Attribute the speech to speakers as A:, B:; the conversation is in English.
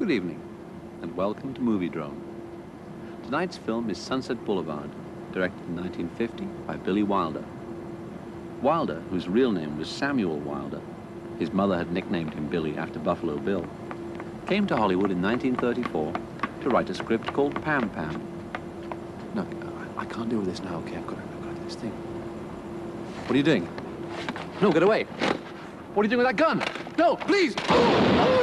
A: Good evening, and welcome to Moviedrome. Tonight's film is Sunset Boulevard, directed in 1950 by Billy Wilder. Wilder, whose real name was Samuel Wilder, his mother had nicknamed him Billy after Buffalo Bill, came to Hollywood in 1934 to write a script called Pam Pam. No, I, I can't deal with this now, okay? I've got, to, I've got to do this thing. What are you doing? No, get away. What are you doing with that gun? No, please! Oh!